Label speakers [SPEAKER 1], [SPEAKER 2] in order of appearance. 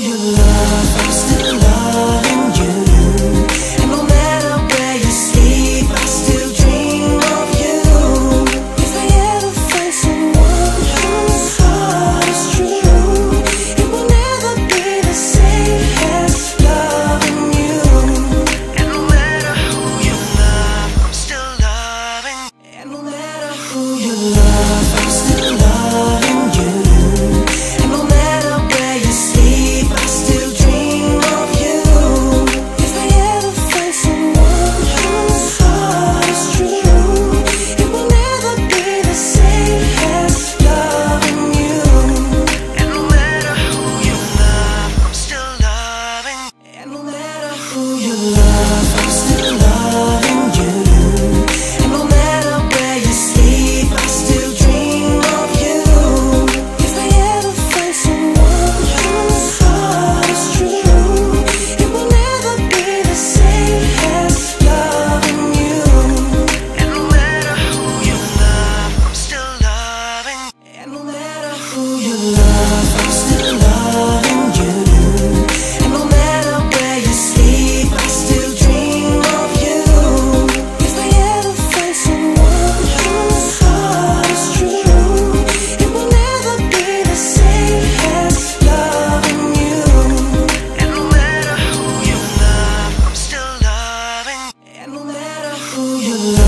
[SPEAKER 1] your love who you love.